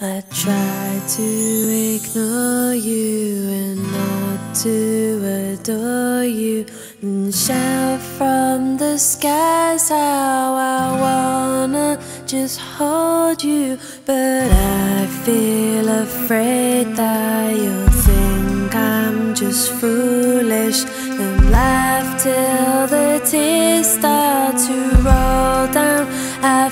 I try to ignore you and not to adore you and shout from the skies how I wanna just hold you, but I feel afraid that you'll think I'm just foolish and laugh till the tears start to roll down. I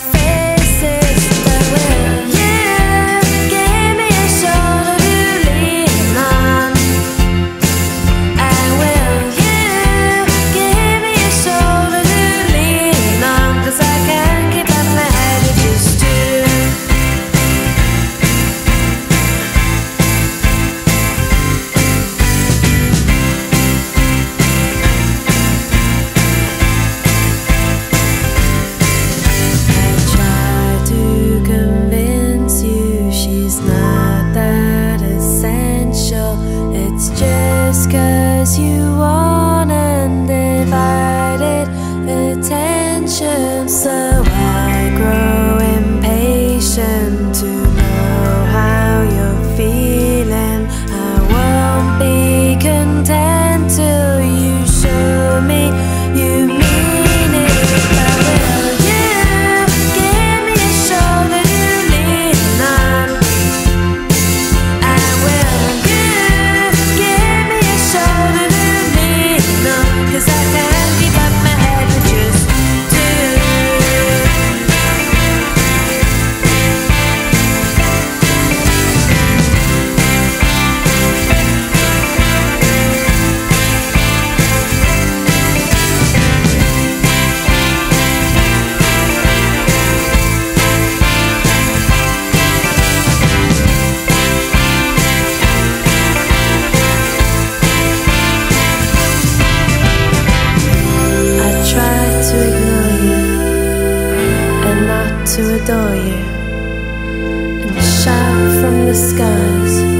adore you and shout from the skies.